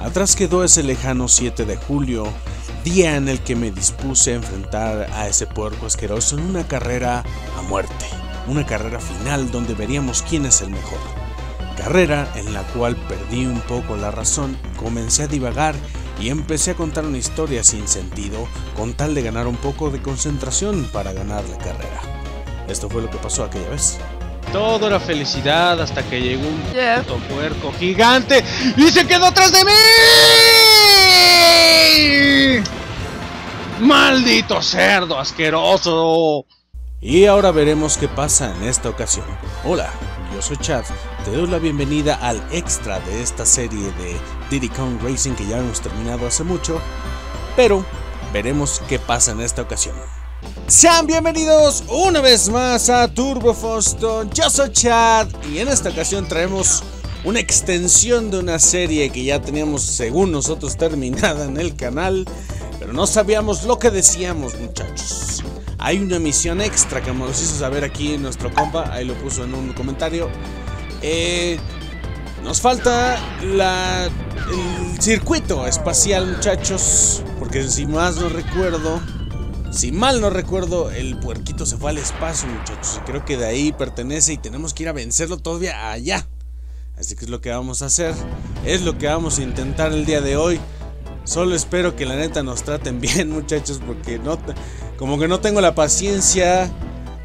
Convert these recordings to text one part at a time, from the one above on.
Atrás quedó ese lejano 7 de julio, día en el que me dispuse a enfrentar a ese puerco asqueroso en una carrera a muerte, una carrera final donde veríamos quién es el mejor. Carrera en la cual perdí un poco la razón, comencé a divagar y empecé a contar una historia sin sentido con tal de ganar un poco de concentración para ganar la carrera. Esto fue lo que pasó aquella vez. Todo era felicidad hasta que llegó un puto puerco gigante y se quedó atrás de mí. ¡Maldito cerdo asqueroso! Y ahora veremos qué pasa en esta ocasión. Hola, yo soy Chad, te doy la bienvenida al extra de esta serie de Diddy Kong Racing que ya hemos terminado hace mucho, pero veremos qué pasa en esta ocasión. Sean bienvenidos una vez más a Turbo Foston, yo soy Chad y en esta ocasión traemos una extensión de una serie que ya teníamos según nosotros terminada en el canal, pero no sabíamos lo que decíamos muchachos. Hay una misión extra que nos hizo saber aquí nuestro compa, ahí lo puso en un comentario. Eh, nos falta la, el circuito espacial muchachos, porque si más no recuerdo, si mal no recuerdo, el puerquito se fue al espacio, muchachos. Y creo que de ahí pertenece y tenemos que ir a vencerlo todavía allá. Así que es lo que vamos a hacer. Es lo que vamos a intentar el día de hoy. Solo espero que la neta nos traten bien, muchachos, porque no, como que no tengo la paciencia,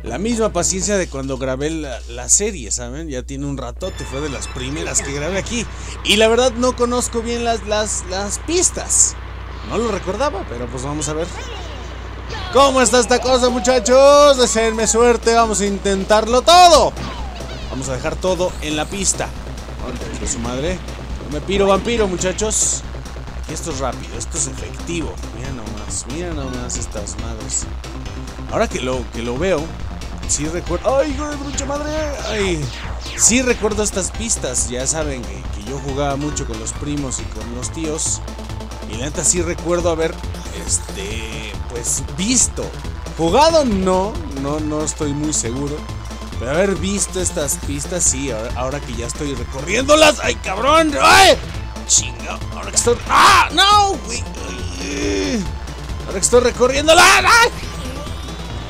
la misma paciencia de cuando grabé la, serie, ¿saben? Ya tiene un ratote, fue de las primeras que grabé aquí. Y la verdad no conozco bien las, las, las pistas. No lo recordaba, pero pues vamos a ver. ¿Cómo está esta cosa, muchachos? Deseenme suerte, vamos a intentarlo todo. Vamos a dejar todo en la pista. de su madre. No me piro vampiro, muchachos. Aquí esto es rápido, esto es efectivo. Mira nomás, mira nomás estas madres. Ahora que lo, que lo veo, sí recuerdo. ¡Ay, mucha madre! ¡Ay! Sí recuerdo estas pistas. Ya saben que, que yo jugaba mucho con los primos y con los tíos. Y la neta sí recuerdo haber este, pues visto. Jugado no, no, no estoy muy seguro. Pero haber visto estas pistas, sí, ahora, que ya estoy recorriéndolas. ¡Ay, cabrón! ¡Ay! Chinga, ahora que estoy. ¡Ah! ¡No! Güey. Ahora que estoy recorriéndolas. ¡Ay!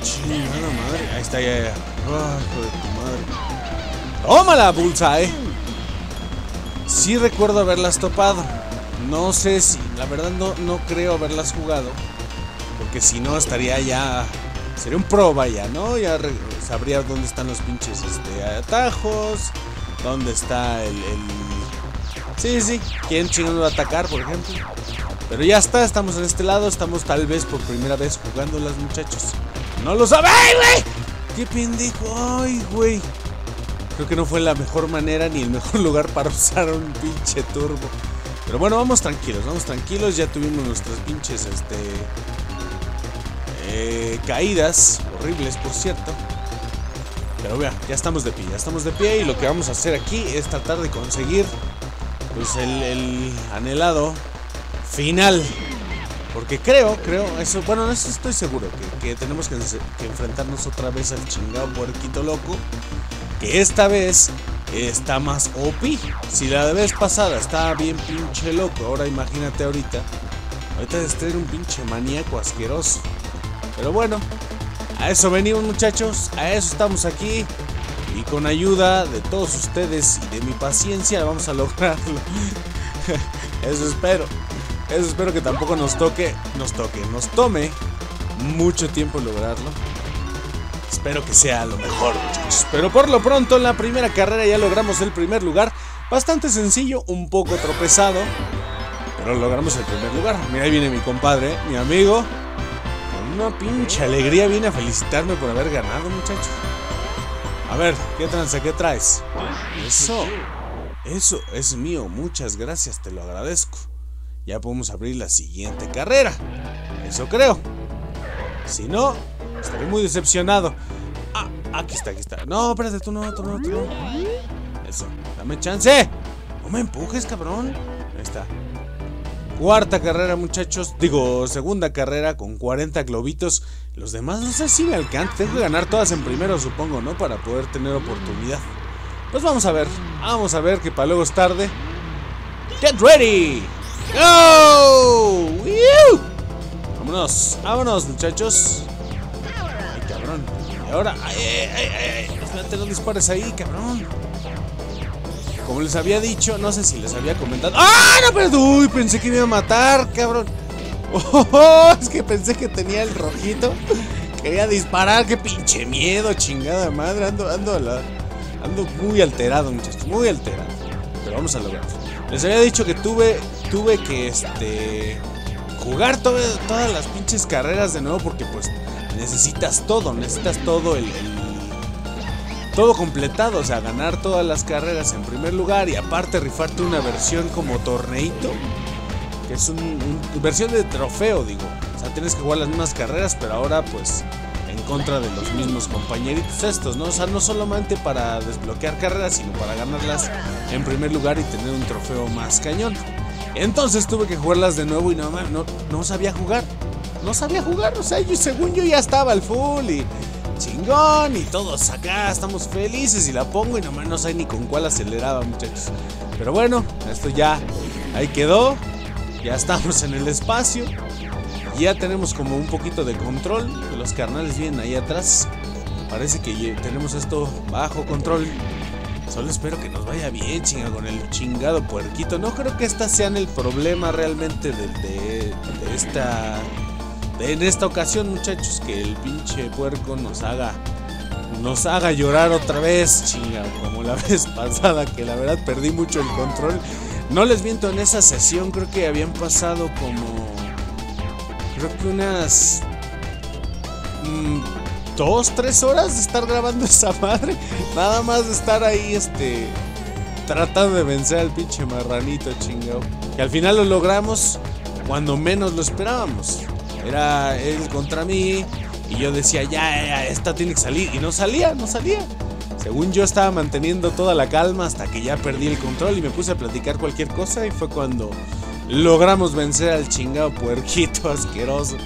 Chinga, madre. Ahí está, ya, ya. ¡Ay, hijo de tu madre! ¡Tómala, bullseye! Sí recuerdo haberlas topado. No sé si, la verdad no, no creo haberlas jugado. Porque si no estaría ya... Sería un pro, vaya, ¿no? Ya sabría dónde están los pinches este, atajos. Dónde está el, Sí, sí, quién chingón va a atacar, por ejemplo. Pero ya está, estamos en este lado, estamos tal vez por primera vez jugando las muchachos. ¡No lo sabéis, güey! ¡Qué pendejo! ¡Ay, güey! Creo que no fue la mejor manera ni el mejor lugar para usar un pinche turbo. Pero bueno, vamos tranquilos, vamos tranquilos. Ya tuvimos nuestras pinches este, eh, caídas, horribles por cierto. Pero vea, ya estamos de pie, ya estamos de pie y lo que vamos a hacer aquí es tratar de conseguir pues el, anhelado final. Porque creo, creo, eso, bueno, eso estoy seguro, que, tenemos que, que, enfrentarnos otra vez al chingado puerquito loco. Que esta vez está más OP. Si la vez pasada estaba bien pinche loco, ahora imagínate ahorita. Ahorita ser un pinche maníaco asqueroso. Pero bueno, a eso venimos muchachos, a eso estamos aquí. Y con ayuda de todos ustedes y de mi paciencia vamos a lograrlo. eso espero. Eso espero que tampoco nos toque, nos toque, nos tome mucho tiempo lograrlo. Espero que sea lo mejor, muchachos. Pero por lo pronto, en la primera carrera ya logramos el primer lugar. Bastante sencillo, un poco tropezado. Pero logramos el primer lugar. Mira, ahí viene mi compadre, mi amigo. Con una pinche alegría viene a felicitarme por haber ganado, muchachos. A ver, ¿qué tranza? ¿Qué traes? Eso. Eso es mío. Muchas gracias, te lo agradezco. Ya podemos abrir la siguiente carrera. Eso creo. Si no, Estaré muy decepcionado. Ah, aquí está, aquí está. No, espérate, tú no, tú no, tú no. Eso, dame chance. No me empujes, cabrón. Ahí está. Cuarta carrera, muchachos. Digo, segunda carrera con 40 globitos. Los demás no sé si me alcanzan. Tengo que ganar todas en primero, supongo, ¿no? Para poder tener oportunidad. Pues vamos a ver, vamos a ver que para luego es tarde. Get ready. Go. Vámonos, vámonos muchachos. Ahora, ay, ay, ay. Espérate, no dispares ahí, cabrón. Como les había dicho, no sé si les había comentado. ¡Ah! No, pero uy, pensé que iba a matar, cabrón. Oh, es que pensé que tenía el rojito. Quería disparar, qué pinche miedo, chingada madre. Ando, ando, ando muy alterado, muchachos, muy alterado. Pero vamos a lograrlo. Les había dicho que tuve, tuve que este jugar todas las pinches carreras de nuevo porque pues necesitas todo, necesitas todo el todo completado, o sea, ganar todas las carreras en primer lugar y aparte rifarte una versión como torneito, que es una versión de trofeo, digo. O sea, tienes que jugar las mismas carreras, pero ahora pues en contra de los mismos compañeritos estos, ¿no? O sea, no solamente para desbloquear carreras, sino para ganarlas en primer lugar y tener un trofeo más cañón. Entonces tuve que jugarlas de nuevo y no, no, no sabía jugar. No sabía jugar, o sea, yo, según yo ya estaba al full y chingón y todos acá estamos felices y la pongo y nomás no sé ni con cuál aceleraba muchachos. Pero bueno, esto ya ahí quedó, ya estamos en el espacio, ya tenemos como un poquito de control, los carnales vienen ahí atrás, parece que tenemos esto bajo control. Solo espero que nos vaya bien, chinga, con el chingado puerquito. No creo que esta sean el problema realmente de, de esta en esta ocasión, muchachos, que el pinche puerco nos haga nos haga llorar otra vez, chinga, como la vez pasada, que la verdad perdí mucho el control. No les miento, en esa sesión creo que habían pasado como. Creo que unas. Mm, dos, tres horas de estar grabando esa madre. Nada más de estar ahí, este. Tratando de vencer al pinche marranito, chingado. Que al final lo logramos cuando menos lo esperábamos. Era él contra mí. Y yo decía, ya, esta tiene que salir. Y no salía, no salía. Según yo estaba manteniendo toda la calma hasta que ya perdí el control y me puse a platicar cualquier cosa. Y fue cuando logramos vencer al chingado puerquito asqueroso.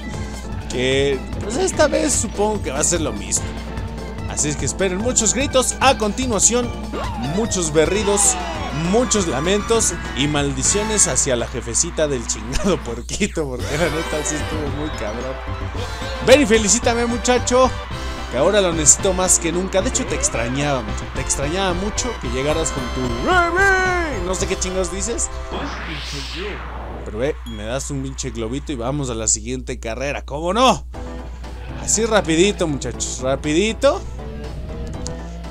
Que pues esta vez supongo que va a ser lo mismo. Así es que esperen muchos gritos. A continuación, muchos berridos muchos lamentos y maldiciones hacia la jefecita del chingado porquito, porque la neta sí estuvo muy cabrón. Ven y felicítame, muchacho, que ahora lo necesito más que nunca. De hecho, te extrañaba, mucho. Te extrañaba mucho que llegaras con tu. No sé qué chingados dices. Pero ve, me das un pinche globito y vamos a la siguiente carrera. ¿Cómo no? Así rapidito, muchachos. Rapidito.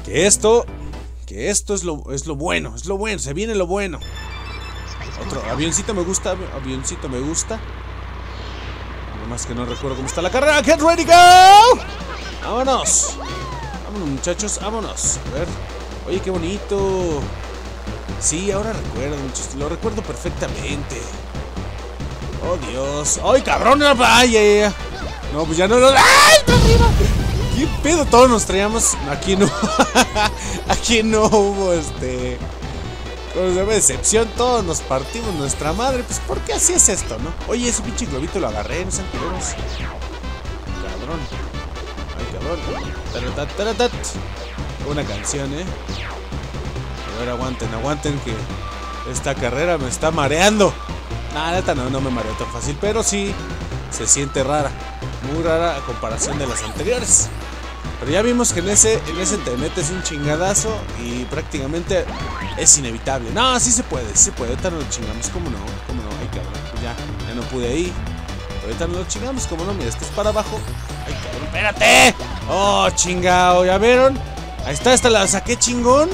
Que esto esto es lo, es lo bueno, es lo bueno, se viene lo bueno. Otro avioncito me gusta, avioncito me gusta. más que no recuerdo cómo está la carrera. Get ready, go. Vámonos. Vámonos, muchachos, vámonos. A ver. Oye, qué bonito. Sí, ahora recuerdo, muchachos. Lo recuerdo perfectamente. Oh, Dios. ¡Ay, cabrón! ¡Ay, No, pues ya no lo. ¡Ay, arriba! ¿Qué pedo? Todos nos traíamos. Aquí no. aquí no hubo este. ¿Cómo se llama? Decepción. Todos nos partimos nuestra madre. Pues, ¿por qué así es esto, no? Oye, ese pinche globito lo agarré, no sean culeros. Cabrón. Ay, cabrón. Una canción, eh. A ver, aguanten, aguanten que esta carrera me está mareando. Nah, neta, no, no me mareo tan fácil, pero sí se siente rara. Muy rara a comparación de las anteriores. Pero ya vimos que en ese, en ese te metes un chingadazo y prácticamente es inevitable. No, sí se puede, sí se puede. Ahorita no lo chingamos, ¿cómo no? ¿Cómo no? Ay, cabrón, pues ya, ya no pude ahí. Ahorita no lo chingamos, ¿cómo no? Mira, esto es para abajo. Ay, cabrón, espérate. Oh, chingado, ¿ya vieron? Ahí está, esta la saqué chingón.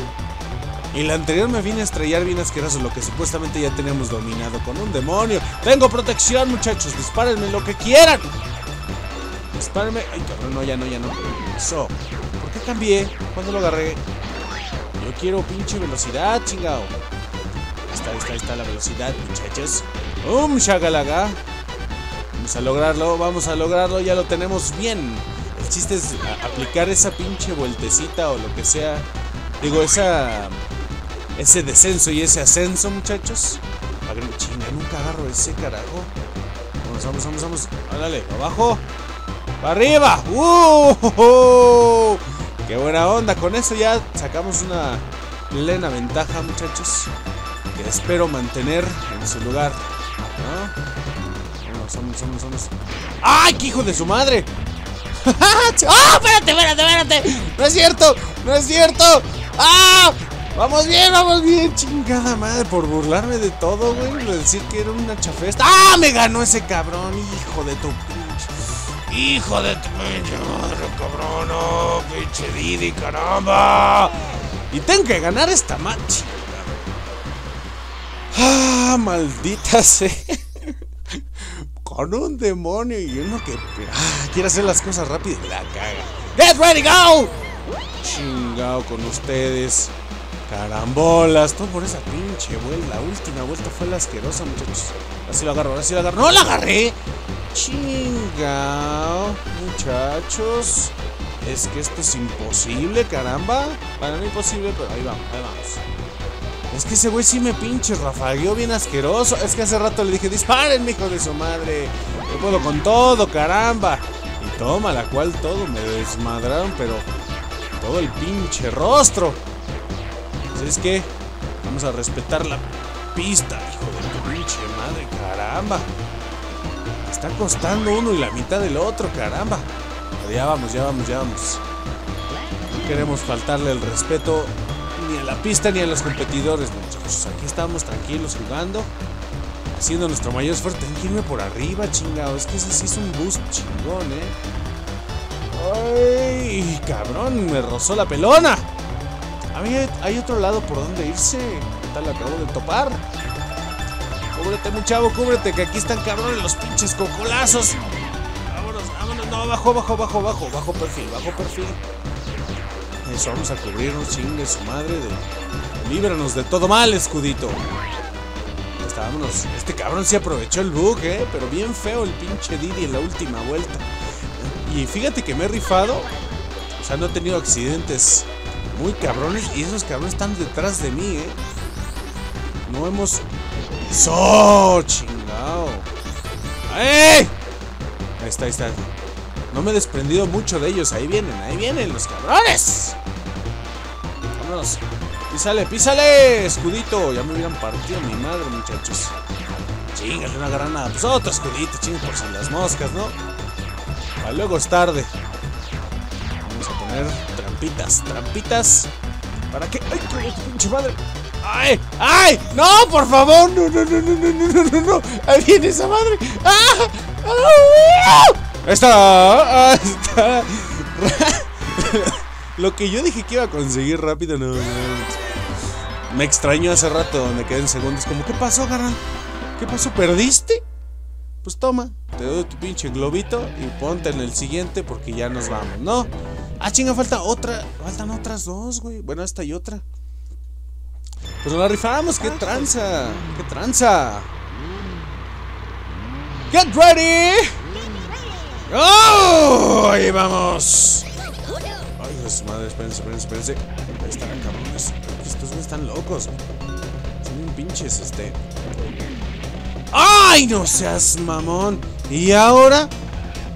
Y la anterior me vine a estrellar bien asqueroso, lo que supuestamente ya teníamos dominado con un demonio. Tengo protección, muchachos, dispárenme lo que quieran. Dispárenme. Ay, cabrón, no, ya no, ya no. Eso. ¿Por qué cambié? cuando lo agarré? Yo quiero pinche velocidad, chingado. Ahí está, ahí está, ahí está la velocidad, muchachos. ¡Um, shagalaga! Vamos a lograrlo, vamos a lograrlo, ya lo tenemos bien. El chiste es aplicar esa pinche vueltecita o lo que sea. Digo, esa ese descenso y ese ascenso, muchachos. Chinga, nunca agarro ese carajo. Vamos, vamos, vamos, vamos. Ándale, abajo. ¡Para arriba! ¡Uh! ¡Qué buena onda! Con eso ya sacamos una plena ventaja, muchachos. Que espero mantener en su lugar. ¿no? Vamos, vamos, vamos, vamos. ¡Ay, qué hijo de su madre! ¡Ah! espérate, espérate, espérate! ¡No es cierto! ¡No es cierto! ¡Ah! Vamos bien, vamos bien, chingada madre, por burlarme de todo, güey, de decir que era una chafesta. ¡Ah! Me ganó ese cabrón, hijo de tu pinche. Hijo de tu madre, cabrón, oh, pinche Didi, caramba. Y tengo que ganar esta match. Ah, maldita sea. Con un demonio y uno que ah, quiere hacer las cosas rápido y la caga. ¡Get ready, go! Chingado con ustedes. Carambolas, todo por esa pinche vuelta. La última vuelta fue la asquerosa, muchachos. Así lo agarro, así lo agarro. ¡No la agarré! Chingao, muchachos. Es que esto es imposible, caramba. Bueno, no imposible, pero ahí vamos, ahí vamos. Es que ese güey sí me pinche rafagueó bien asqueroso. Es que hace rato le dije, disparen, hijo de su madre. Yo puedo con todo, caramba. Y toma, la cual todo me desmadraron, pero todo el pinche rostro. Es que vamos a respetar la pista, hijo de tu pinche madre, caramba. Está costando uno y la mitad del otro, caramba. Ya vamos, ya vamos, ya vamos. No queremos faltarle el respeto ni a la pista ni a los competidores, muchachos. Aquí estamos tranquilos jugando, haciendo nuestro mayor esfuerzo. Tengo que irme por arriba, chingado. Es que ese sí es un boost chingón, eh. ¡Ay, cabrón! Me rozó la pelona. A mí hay otro lado por donde irse. ¿Qué tal acabo de topar? Cúbrete, mi chavo, cúbrete, que aquí están cabrones los pinches cocolazos. Vámonos, vámonos. No, bajo, bajo, bajo, bajo, bajo perfil, bajo perfil. Eso, vamos a cubrirnos, chingue su madre. De... Líbranos de todo mal, escudito. Está, vámonos. Este cabrón sí aprovechó el bug, eh. Pero bien feo el pinche Didi en la última vuelta. Y fíjate que me he rifado. O sea, no he tenido accidentes muy cabrones y esos cabrones están detrás de mí, ¿eh? No hemos... ¡So! ¡Chingao! ¡Eh! Ahí está, ahí está. No me he desprendido mucho de ellos. Ahí vienen, ahí vienen los cabrones. Vámonos. Písale, písale, escudito. Ya me hubieran partido mi madre, muchachos. Chingale una granada. Pues otro escudito, chingos, por si las moscas, ¿no? A luego es tarde. Vamos a poner trampitas, trampitas. ¿Para qué? ¡Ay, qué pinche madre! ¡Ay! ¡Ay! ¡No, por favor! ¡No, no, no, no, no, no, no, no! ¡Ahí viene esa madre! ¡Ah! ¡Ah! ¡Está! ¡Ah! ¡Está! Lo que yo dije que iba a conseguir rápido, no, no. Me extraño hace rato donde quedé en segundos. Como, ¿qué pasó, Garra? ¿Qué pasó? ¿Perdiste? Pues toma, te doy tu pinche globito y ponte en el siguiente porque ya nos vamos, ¿no? Ah, chinga, falta otra. Faltan otras dos, güey. Bueno, esta y otra. Pues nos la rifamos, qué tranza. Qué tranza. Get ready. ¡Oh! Ahí vamos. Ay, Dios madre, espérense, espérense, espérense. Ahí están, cabrones. Estos güeyes están locos. Son pinches, este. ¡Ay, no seas mamón! ¿Y ahora?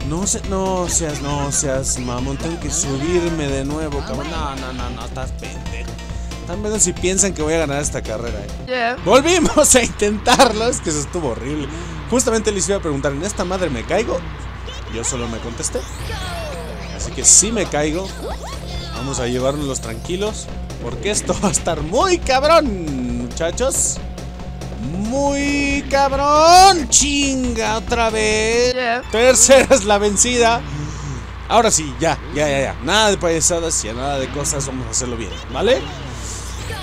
No, se, no seas, no seas mamón, tengo que subirme de nuevo, cabrón. No, no, no, no, estás pendejo. También si piensan que voy a ganar esta carrera. ¿eh? Volvimos a intentarlo, es que eso estuvo horrible. Justamente les iba a preguntar, ¿en esta madre me caigo? Yo solo me contesté. Así que si me caigo, vamos a llevárnoslos tranquilos. Porque esto va a estar muy cabrón, muchachos muy cabrón. Chinga otra vez. Tercera es la vencida. Ahora sí, ya, ya, ya, ya. Nada de payasadas y nada de cosas. Vamos a hacerlo bien, ¿vale?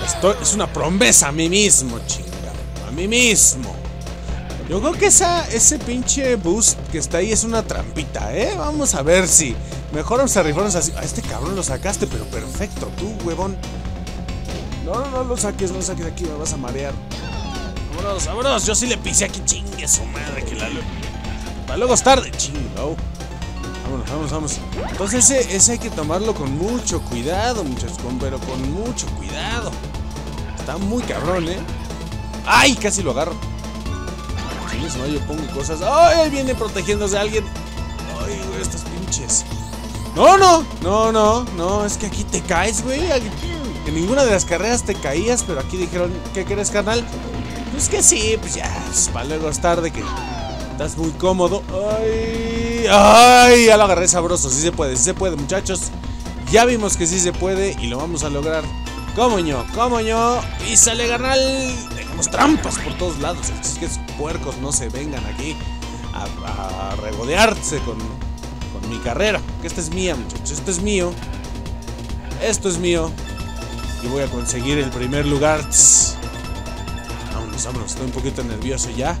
Esto es una promesa a mí mismo, chinga. A mí mismo. Yo creo que esa, ese pinche boost que está ahí es una trampita, ¿eh? Vamos a ver si. Mejor vamos a rifarnos así. A este cabrón lo sacaste, pero perfecto. Tú, huevón. No, no, no lo saques, no lo saques de aquí, me vas a marear. Vámonos, vámonos. Yo sí le pisé aquí, chingue su madre. Que la. Para luego es tarde, chingo. Vámonos, vamos, vamos. Entonces, ese, ese hay que tomarlo con mucho cuidado, muchachos. pero con mucho cuidado. Está muy cabrón, ¿eh? ¡Ay! Casi lo agarro. Chingue no, yo pongo cosas. ¡Ay! Viene protegiéndose a alguien. ¡Ay, güey! Estos pinches. No, no, no, no, no. Es que aquí te caes, güey. en ninguna de las carreras te caías, pero aquí dijeron, ¿qué quieres, carnal? Pues que sí, pues ya, pues, para luego es tarde que estás muy cómodo. ¡Ay! ¡Ay! Ya lo agarré sabroso, sí se puede, sí se puede, muchachos. Ya vimos que sí se puede y lo vamos a lograr. ¿Cómo yo? ¿Cómo yo? Y sale carnal. Dejamos trampas por todos lados. Es que esos puercos no se vengan aquí a, regodearse con, con mi carrera. Que esta es mía, muchachos. Esto es mío. Esto es mío. Y voy a conseguir el primer lugar. Vámonos, vámonos. Estoy un poquito nervioso ya.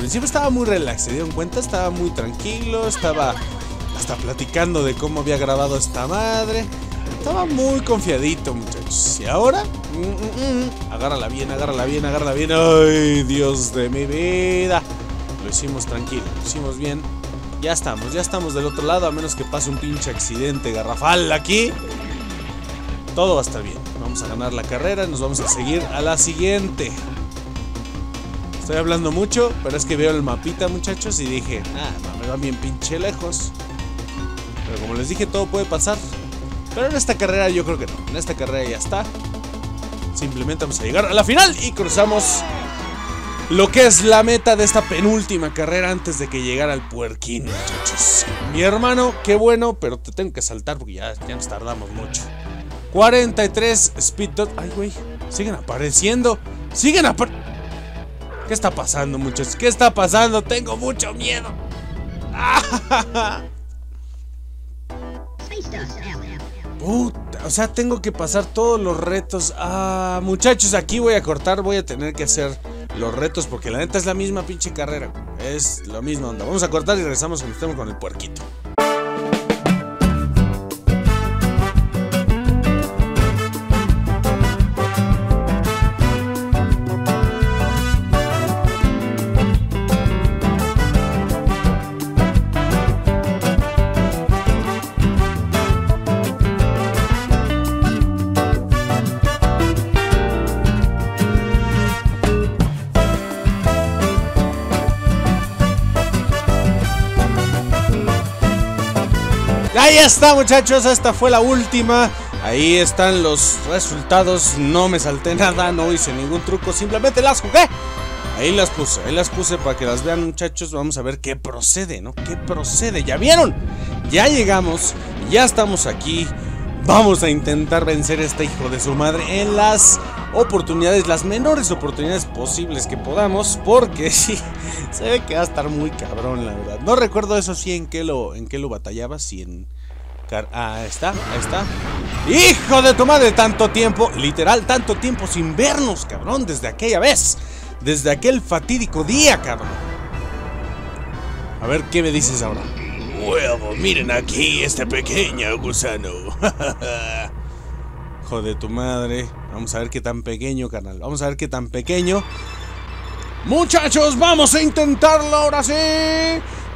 Principio estaba muy relax, ¿se dieron cuenta? Estaba muy tranquilo. Estaba hasta platicando de cómo había grabado esta madre. Estaba muy confiadito, muchachos. Y ahora, mm, mm, mm, agárrala bien, agárrala bien, agárrala bien. Ay, Dios de mi vida. Lo hicimos tranquilo, lo hicimos bien. Ya estamos, ya estamos del otro lado, a menos que pase un pinche accidente garrafal aquí. Todo va a estar bien. Vamos a ganar la carrera, nos vamos a seguir a la siguiente. Estoy hablando mucho, pero es que veo el mapita, muchachos, y dije, ah, me va bien pinche lejos. Pero como les dije, todo puede pasar. Pero en esta carrera yo creo que no. En esta carrera ya está. Simplemente vamos a llegar a la final y cruzamos lo que es la meta de esta penúltima carrera antes de que llegara el puerquín, muchachos. Mi hermano, qué bueno, pero te tengo que saltar porque ya, ya nos tardamos mucho. 43 Speed Dot. Ay, güey. Siguen apareciendo. Siguen apareciendo. ¿Qué está pasando, muchachos? ¿Qué está pasando? Tengo mucho miedo. Puta, o sea, tengo que pasar todos los retos. Ah, muchachos, aquí voy a cortar, voy a tener que hacer los retos porque la neta es la misma pinche carrera. Es lo mismo onda. Vamos a cortar y regresamos cuando estemos con el puerquito. Está muchachos, esta fue la última. Ahí están los resultados. No me salté nada, no hice ningún truco, simplemente las jugué. Ahí las puse, ahí las puse para que las vean muchachos. Vamos a ver qué procede, ¿no? ¿Qué procede? ¿Ya vieron? Ya llegamos, ya estamos aquí. Vamos a intentar vencer a este hijo de su madre en las oportunidades, las menores oportunidades posibles que podamos, porque sí, se ve que va a estar muy cabrón, la verdad. No recuerdo eso sí en qué lo, en qué lo batallaba, si en... Ah, está, ahí está. ¡Hijo de tu madre! Tanto tiempo, literal, tanto tiempo sin vernos, cabrón, desde aquella vez. Desde aquel fatídico día, cabrón. A ver, ¿qué me dices ahora? Huevo, miren aquí este pequeño gusano. Hijo de tu madre. Vamos a ver qué tan pequeño, canal. Vamos a ver qué tan pequeño. Muchachos, vamos a intentarlo ahora sí.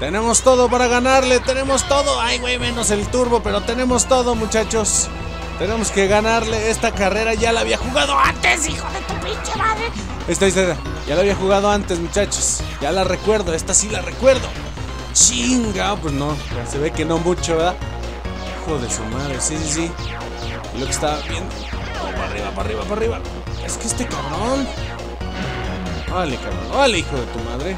Tenemos todo para ganarle, tenemos todo. Ay, güey, menos el turbo, pero tenemos todo, muchachos. Tenemos que ganarle esta carrera. Ya la había jugado antes, hijo de tu pinche madre. Esta, esta, ya la había jugado antes, muchachos. Ya la recuerdo, esta sí la recuerdo. Chinga, pues no, se ve que no mucho, ¿verdad? Hijo de su madre, sí, sí, sí. Lo que estaba viendo. para arriba, para arriba, para arriba. Es que este cabrón. Cabrón. Vale, hijo de tu madre.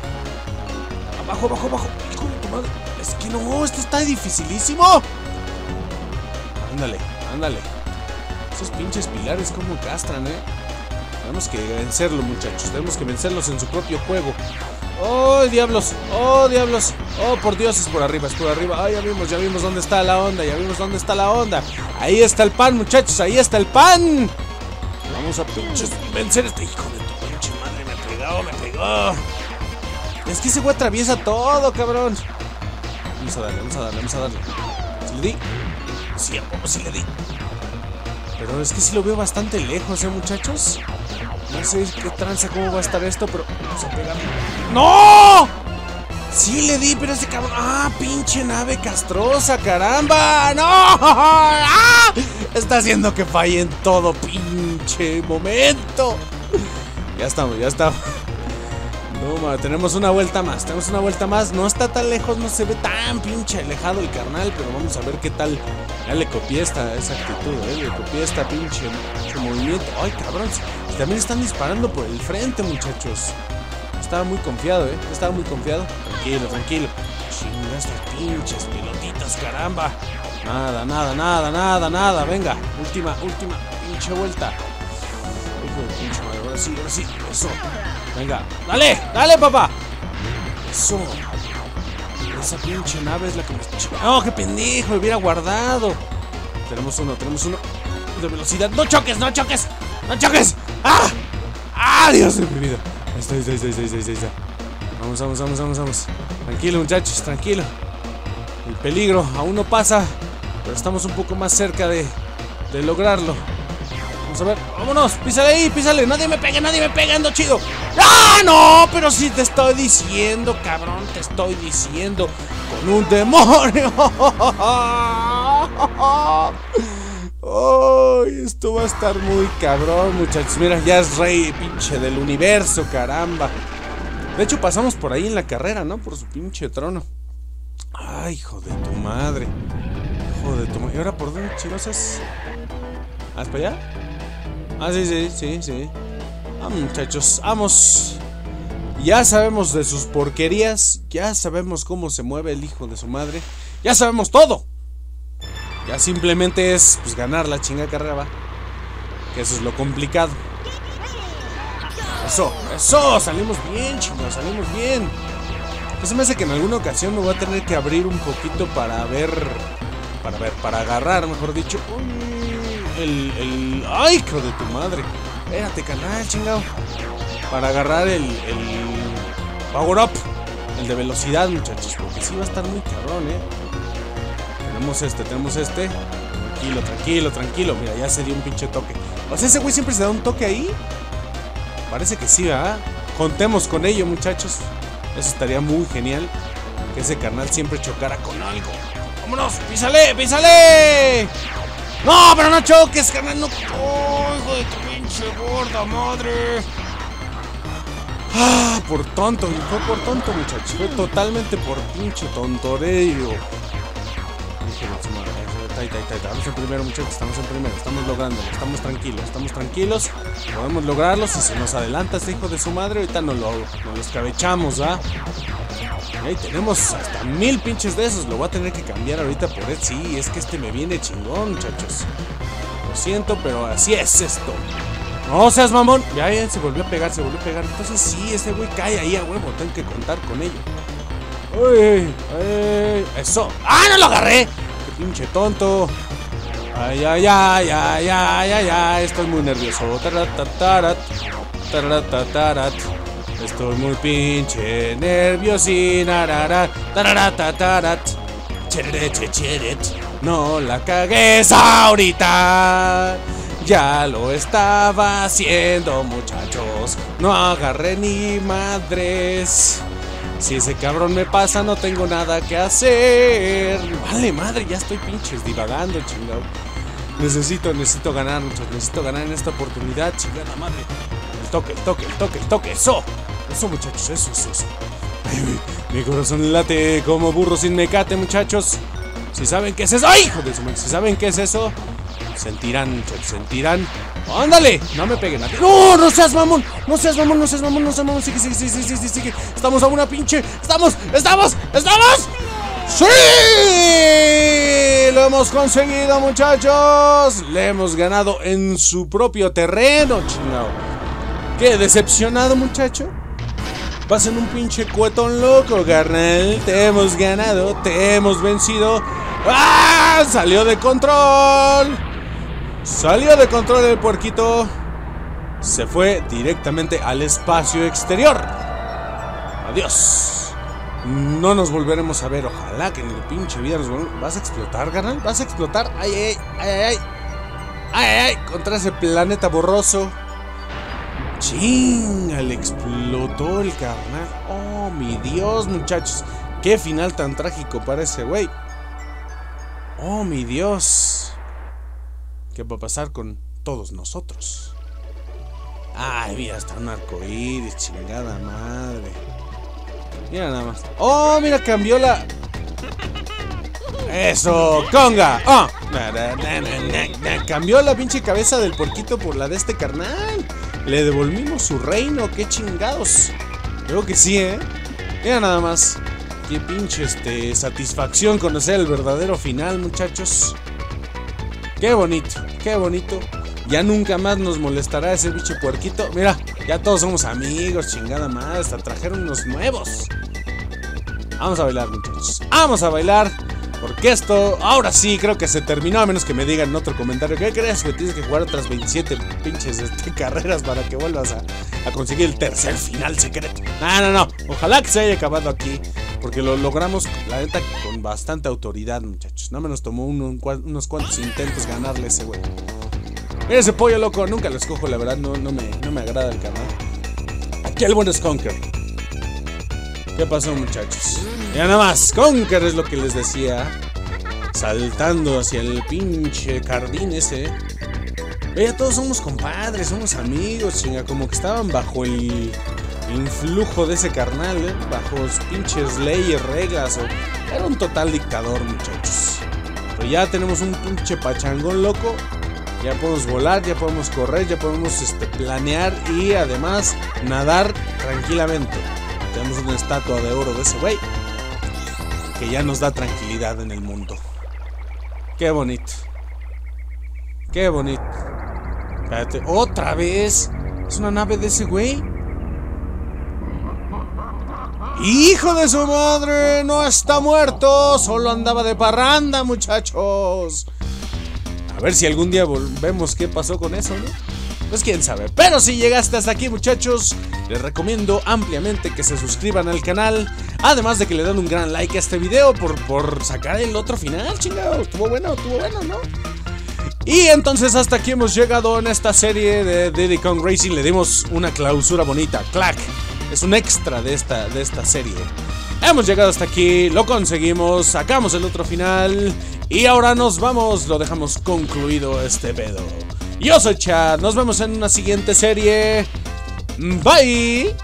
Abajo, abajo, abajo. Hijo de tu madre. Es que no, esto está dificilísimo. Ándale, ándale. Esos pinches pilares como castran, eh. Tenemos que vencerlo, muchachos. Tenemos que vencerlos en su propio juego. ¡Oh, diablos! ¡Oh, diablos! ¡Oh, por Dios! Es por arriba, es por arriba. ¡Ay, ya vimos, ya vimos dónde está la onda! Ya vimos dónde está la onda. Ahí está el pan, muchachos. Ahí está el pan. Vamos a pinches vencer este hijo de tu pinche madre. Me pegó, me pegó. Es que ese güey atraviesa todo, cabrón. Vamos a darle, vamos a darle, vamos a darle. ¿Sí le di? Sí, a sí le di. Pero es que sí lo veo bastante lejos, ¿eh, muchachos? No sé qué tranza, cómo va a estar esto, pero vamos a pegar. ¡No! Sí le di, pero ese cabrón. ¡Ah, pinche nave castrosa, caramba! ¡No! ¡Ah! Está haciendo que falle en todo pinche momento. Ya estamos, ya estamos. No, tenemos una vuelta más, tenemos una vuelta más. No está tan lejos, no se ve tan pinche alejado el carnal, pero vamos a ver qué tal. Ya le copié esta, esa actitud, ¿eh? Le copié esta pinche, movimiento. Ay, cabrón. También están disparando por el frente, muchachos. Estaba muy confiado, ¿eh? Estaba muy confiado. Tranquilo, tranquilo. Chinga estas pinches pelotitas, caramba. Nada, nada, nada, nada, nada. Venga, última, última pinche vuelta. Hijo de pinche. Ahora sí, ahora sí. Eso. Venga, dale, dale, papá. Eso. Esa pinche nave es la que me... ¡Oh, qué pendejo! Me hubiera guardado. Tenemos uno, tenemos uno. De velocidad. ¡No choques, no choques! ¡No choques! ¡Ah! ¡Ah, Dios de mi vida! Ahí está, ahí está, ahí está, ahí está, está. Vamos, vamos, vamos, vamos, vamos. Tranquilo, muchachos, tranquilo. El peligro aún no pasa, pero estamos un poco más cerca de, de lograrlo. Vamos a ver, vámonos, písale ahí, písale. Nadie me pega, nadie me pega, ando chido. ¡Ah, no! Pero si te estoy diciendo, cabrón, te estoy diciendo. Con un demonio. ¡Ay! esto va a estar muy cabrón, muchachos. Mira, ya es rey pinche del universo, caramba. De hecho, pasamos por ahí en la carrera, ¿no? Por su pinche trono. Ay, hijo de tu madre. Hijo de tu madre. ¿Y ahora por dónde chingosas? ¿Hasta allá? Ah, sí, sí, sí, sí. Ah, muchachos, vamos. Ya sabemos de sus porquerías. Ya sabemos cómo se mueve el hijo de su madre. Ya sabemos todo. Ya simplemente es pues ganar la chinga carrera. Que eso es lo complicado. Eso, eso, salimos bien, chingos, salimos bien. Pues me hace que en alguna ocasión me voy a tener que abrir un poquito para ver. Para ver, para agarrar, mejor dicho. el, el. ¡Ay, hijo de tu madre! Espérate, canal, chingado. Para agarrar el, el. Power Up. El de velocidad, muchachos. Porque sí va a estar muy cabrón, eh. Tenemos este, tenemos este. Tranquilo, tranquilo, tranquilo. Mira, ya se dio un pinche toque. O sea, ese güey siempre se da un toque ahí. Parece que sí, ¿verdad? Contemos con ello, muchachos. Eso estaría muy genial. Que ese carnal siempre chocara con algo. ¡Vámonos! ¡Písale! ¡Písale! ¡No! ¡Pero no choques, carnal! ¡No! Pinche gorda madre! ¡Ah! Por tonto, fue por tonto, muchachos. Fue totalmente por pinche tontoreo. Estamos en primero, muchachos. Estamos en primero. Estamos logrando. Estamos tranquilos. Estamos tranquilos. Podemos lograrlo. Si se nos adelanta este hijo de su madre, ahorita nos lo, nos escabechamos, ¿ah? ahí tenemos hasta mil pinches de esos. Lo voy a tener que cambiar ahorita por él. Sí, es que este me viene chingón, muchachos. Lo siento, pero así es esto. No seas mamón. Ya, ya se volvió a pegar, se volvió a pegar. Entonces sí, ese güey cae ahí a huevo. Tengo que contar con ello. Uy, uy, eso. ¡Ah, no lo agarré! pinche tonto. Ay, ay, ay, ay, ay, ay, ay, estoy muy nervioso. Estoy muy pinche nerviosina. No la cagues ahorita. Ya lo estaba haciendo, muchachos. No agarré ni madres. Si ese cabrón me pasa, no tengo nada que hacer. Vale, madre, ya estoy pinches divagando, chingado. Necesito, necesito ganar, muchachos. Necesito ganar en esta oportunidad, chingada madre. El toque, el toque, el toque, el toque, eso. Eso, muchachos, eso, eso, eso. Ay, mi corazón late como burro sin mecate, muchachos. Si saben qué es eso. ¡Ay, hijo de su! Si saben qué es eso, sentirán, sentirán ¡Ándale! No me peguen. ¡No! ¡No seas mamón! ¡No seas mamón! ¡No seas mamón! ¡No seas mamón! ¡Sigue, sigue, sigue, sigue, sigue! sigue. Estamos a una pinche. ¡Estamos! ¡Estamos! ¡Estamos! ¡Sí! ¡Lo hemos conseguido, muchachos! Le hemos ganado en su propio terreno, chingado. ¡Qué decepcionado, muchacho! Vas en un pinche cuetón loco, carnal. Te hemos ganado, te hemos vencido. ¡Ah! ¡Salió de control! Salió de control el puerquito. Se fue directamente al espacio exterior. Adiós. No nos volveremos a ver. Ojalá que ni de pinche vida nos volvamos. ¿Vas a explotar, carnal? ¿Vas a explotar? ¡Ay, ay, ay, ay! ¡Ay, ay, ay! Contra ese planeta borroso. ¡Chinga! Le explotó el carnal. ¡Oh, mi Dios, muchachos! ¡Qué final tan trágico para ese güey! ¡Oh, mi Dios! ¿Qué va a pasar con todos nosotros? Ay, mira, hasta un arcoíris, chingada madre. Mira nada más. Oh, mira, cambió la. Eso, conga. Oh. Cambió la pinche cabeza del porquito por la de este carnal. Le devolvimos su reino, qué chingados. Creo que sí, ¿eh? Mira nada más. Qué pinche este, satisfacción conocer el verdadero final, muchachos. Qué bonito, qué bonito. Ya nunca más nos molestará ese bicho puerquito. Mira, ya todos somos amigos, chingada más. Hasta trajeron unos nuevos. Vamos a bailar, muchachos. Vamos a bailar. Porque esto, ahora sí, creo que se terminó. A menos que me digan en otro comentario. ¿Qué crees? Que tienes que jugar otras 27 pinches este, carreras para que vuelvas a, conseguir el tercer final secreto. No, no, no. Ojalá que se haya acabado aquí. Porque lo logramos, la neta, con bastante autoridad, muchachos. No me nos tomó unos cuantos intentos ganarle ese güey. Mira ese pollo loco, nunca lo escojo, la verdad, no, no, me, no me agrada el canal. Aquí el buen es Conker. ¿Qué pasó, muchachos? Ya nada más, Conker es lo que les decía. Saltando hacia el pinche cardín ese. Veya, todos somos compadres, somos amigos, chinga. Como que estaban bajo el influjo de ese carnal, ¿eh? Bajo pinches leyes, reglas. O... Era un total dictador, muchachos. Pero ya tenemos un pinche pachangón loco ya podemos volar, ya podemos correr, ya podemos este, planear y además nadar tranquilamente. Tenemos una estatua de oro de ese güey que ya nos da tranquilidad en el mundo. Qué bonito. Qué bonito. Espérate, otra vez. Es una nave de ese güey. ¡Hijo de su madre! ¡No está muerto! Solo andaba de parranda, muchachos. A ver si algún día volvemos qué pasó con eso, ¿no? Pues quién sabe. Pero si llegaste hasta aquí, muchachos, les recomiendo ampliamente que se suscriban al canal. Además de que le den un gran like a este video por, por sacar el otro final, chingado. Estuvo bueno, estuvo bueno, ¿no? Y entonces hasta aquí hemos llegado en esta serie de Diddy Kong Racing. Le dimos una clausura bonita. Clack. Es un extra de esta, de esta serie. Hemos llegado hasta aquí, lo conseguimos, sacamos el otro final y ahora nos vamos, lo dejamos concluido este pedo. Yo soy Chad, nos vemos en una siguiente serie. Bye.